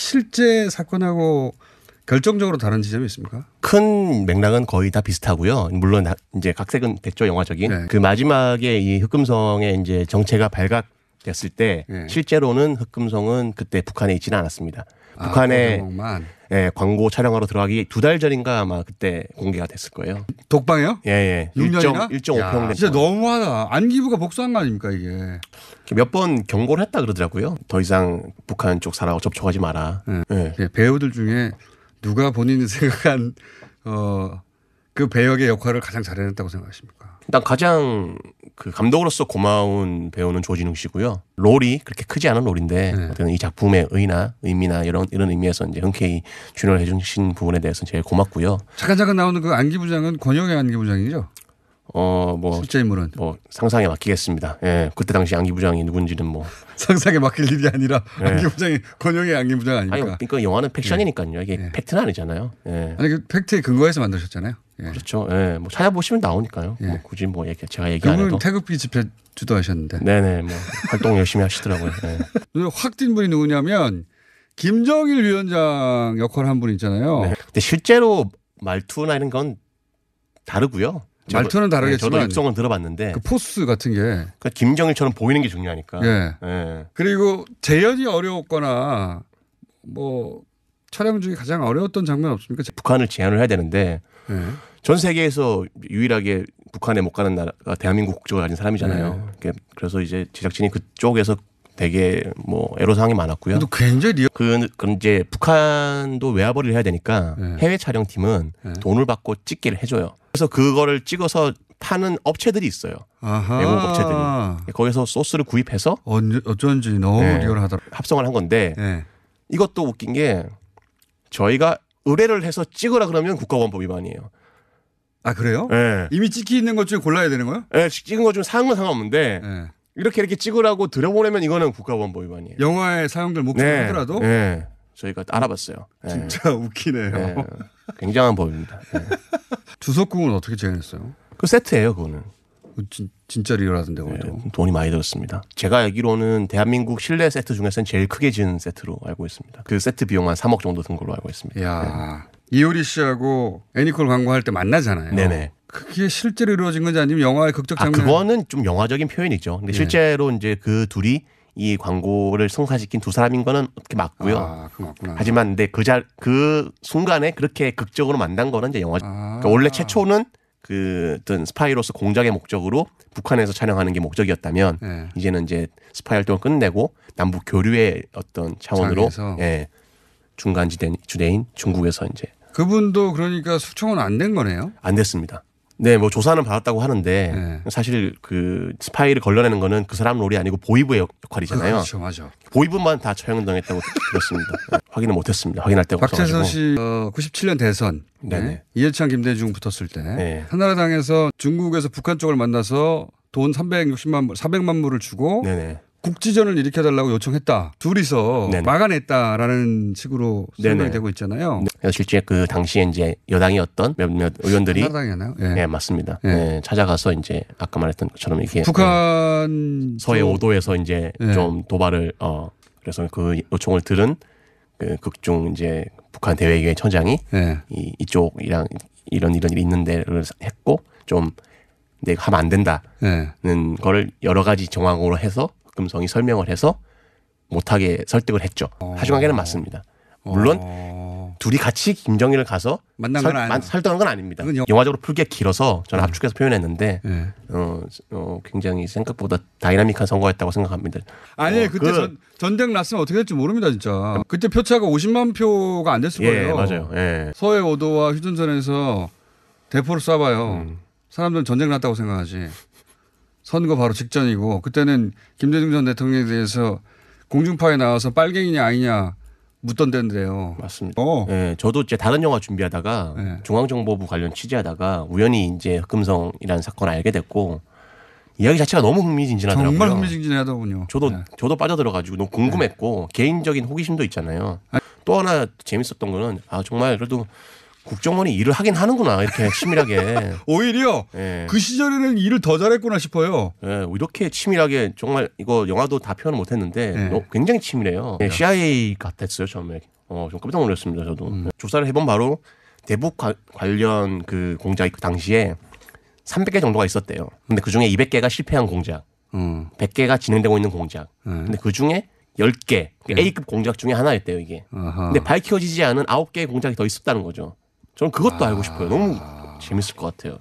실제 사건하고 결정적으로 다른 지점이 있습니까? 큰 맥락은 거의 다 비슷하고요. 물론 다- 이제 각색은 됐죠 영화적인. 네. 그 마지막에 이 흑금성의 이제 정체가 발각 됐을 때 네. 실제로는 흑금성은 그때 북한에 있지는 않았습니다. 아, 북한에 만 예, 광고 촬영하러 들어가기 두 달 전인가 아마 그때 공개가 됐을 거예요. 독방이요? 예, 예. 6년이나? 1.5평 된 진짜 너무하다. 안기부가 복수한 거 아닙니까 이게? 몇 번 경고를 했다 그러더라고요. 더 이상 북한 쪽 사람하고 접촉하지 마라. 네. 예. 예, 배우들 중에 누가 본인이 생각한 어, 그 배역의 역할을 가장 잘해냈다고 생각하십니까? 일단 가장 그 감독으로서 고마운 배우는 조진웅 씨고요. 롤이 그렇게 크지 않은 롤인데 네. 어떤 이 작품의 의나 의미나 이런 이런 의미에서 이제 흔쾌히 출연을 해주신 부분에 대해서 제일 고맙고요. 잠깐 잠깐 나오는 그 안기 부장은 권영의 안기 부장이죠? 어 뭐 실제 인물은 뭐 상상에 맡기겠습니다. 예, 그때 당시 안기 부장이 누군지는 뭐 상상에 맡길 일이 아니라 네. 안기 부장이 권영의 안기 부장 아니 아닙니까? 그러니까 영화는 팩션이니까요. 이게 네. 팩트는 아니잖아요. 예. 아니 그 팩트에 근거해서 만드셨잖아요. 예. 그렇죠. 예. 뭐 찾아보시면 나오니까요. 예. 뭐 굳이 뭐 얘기 제가 얘기 안 해도. 태극기 집회 주도하셨는데 네네 뭐 활동 열심히 하시더라고요. 예. 확뛴 분이 누구냐면 김정일 위원장 역할 한 분 있잖아요. 네. 근데 실제로 말투나 이런 건 다르고요. 말투는 다르겠지만 저도 육성은 들어봤는데 그 포스 같은 게 그러니까 김정일처럼 보이는 게 중요하니까. 예. 예. 그리고 재현이 어려웠거나 뭐 촬영 중에 가장 어려웠던 장면 없습니까? 북한을 재현을 해야 되는데 예. 전 세계에서 유일하게 북한에 못 가는 나라가 대한민국 국적을 가진 사람이잖아요. 네. 그래서 이제 제작진이 그쪽에서 되게 뭐 애로사항이 많았고요. 굉장히 리얼. 그, 그 이제 북한도 외화벌이를 해야 되니까 네. 해외 촬영팀은 네. 돈을 받고 찍기를 해줘요. 그래서 그거를 찍어서 파는 업체들이 있어요. 아하. 외국 업체들이. 거기서 소스를 구입해서 언- 어쩐지 너무 네. 리얼하더라. 합성을 한 건데 예. 이것도 웃긴 게 저희가 의뢰를 해서 찍으라 그러면 국가원법 위반이에요. 아 그래요? 예. 이미 찍히 있는 것 중에 골라야 되는 거예요? 예, 찍은 거중 사는 건 상관없는데 예. 이렇게 이렇게 찍으라고 들여보내면 이거는 국가원법 위반이에요. 영화에 사용될 목소리 하더라도 네. 저희가 알아봤어요. 예. 진짜 웃기네요. 예. 굉장한 법입니다. 예. 주석궁은 어떻게 재현했어요? 그 세트예요, 그거는. 진, 진짜 리얼하던데 예, 거기도. 돈이 많이 들었습니다. 제가 알기로는 대한민국 실내 세트 중에서는 제일 크게 지은 세트로 알고 있습니다. 그 세트 비용 한 3억 정도 든 걸로 알고 있습니다. 야 이효리 씨하고 애니콜 광고할 때 만나잖아요. 네네. 그게 실제로 이루어진 건지 아니면 영화의 극적 아, 장면? 그거는 좀 영화적인 표현이죠. 근데 네. 실제로 이제 그 둘이 이 광고를 성사시킨 두 사람인 거는 어떻게 맞고요. 아, 그 맞구나. 하지만 근데 그 자, 그 순간에 그렇게 극적으로 만난 거는 이제 영화. 아. 그러니까 원래 최초는 그 어떤 스파이로서 공작의 목적으로 북한에서 촬영하는 게 목적이었다면 네. 이제는 이제 스파이 활동을 끝내고 남북 교류의 어떤 차원으로 장에서. 예, 중간 지대 지대인 중국에서 이제 그분도 그러니까 숙청은 안 된 거네요. 안 됐습니다. 네, 뭐 조사는 받았다고 하는데 네. 사실 그 스파이를 걸러내는 거는 그 사람 role이 아니고 보위부의 역- 역할이잖아요. 그렇죠, 맞아. 보위부만 다 처형당했다고 들었습니다. 네, 확인을 못했습니다. 확인할 데가 없어가지고. 박채서 씨 어, 97년 대선 네네. 네. 이회창 김대중 붙었을 때 네. 한나라당에서 중국에서 북한 쪽을 만나서 돈 360만 불, 400만 불을 주고 네네. 국지전을 일으켜달라고 요청했다. 둘이서 네네. 막아냈다라는 식으로 설명이. 되고 있잖아요. 그래서 실제 그 당시에 이제 여당이었던 몇몇 의원들이 한나라당이었나요? 예. 네, 맞습니다. 네. 네, 찾아가서 이제 아까 말했던 것처럼 이게 북한 서해 쪽- 오도에서 이제 네. 좀 도발을 어 그래서 그 요청을 들은 그 극중 이제 북한 대외기획 처장이 예. 이 이쪽이랑 이런 이런 일이 있는데를 했고 좀 내가 하면 안 된다는 예. 거를 여러 가지 정황으로 해서 금성이 설명을 해서 못하게 설득을 했죠. 하중하게는 맞습니다. 물론 어. 둘이 같이 김정일을 가서 만난 설, 건 아니에요. 설득한 건 아닙니다. 영- 영화적으로 풀기가 길어서 저는 압축해서 표현했는데 예. 어, 어, 굉장히 생각보다 다이나믹한 선거였다고 생각합니다. 아니 어, 그때 그- 전, 전쟁 났으면 어떻게 될지 모릅니다 진짜. 그때 표차가 50만 표가 안 됐을 예, 거예요. 맞아요. 예. 서해 오도와 휴전선에서 대포를 쏴봐요. 음. 사람들은 전쟁 났다고 생각하지. 선거 바로 직전이고 그때는 김대중 전 대통령에 대해서 공중파에 나와서 빨갱이냐 아니냐 묻던 데인데요. 맞습니다. 어. 예, 저도 이제 다른 영화 준비하다가 네. 중앙정보부 관련 취재하다가 우연히 이제 흑금성이라는 사건을 알게 됐고 이야기 자체가 너무 흥미진진하더라고요. 정말 흥미진진하더군요. 저도 네. 저도 빠져들어가지고 너무 궁금했고 개인적인 호기심도 있잖아요. 또 하나 재밌었던 거는 아 정말 그래도 국정원이 일을 하긴 하는구나 이렇게 치밀하게. 오히려 예. 그 시절에는 일을 더 잘했구나 싶어요. 예, 이렇게 치밀하게 정말 이거 영화도 다 표현을 못했는데 네. 너- 굉장히 치밀해요. 예, CIA 같았어요 처음에. 어, 좀 깜짝 놀랐습니다 저도. 음. 예, 조사를 해본 바로 대북 관- 관련 그 공작이 그 당시에 300개 정도가 있었대요. 근데 그 중에 200개가 실패한 공작, 어. 100개가 진행되고 있는 공작. 네. 근데 그 중에 10개 A급 공작 중에 하나였대요 이게. 아하. 근데 밝혀지지 않은 9개의 공작이 더 있었다는 거죠. 저는 그것도 알고 싶어요. 너무 재밌을 것 같아요.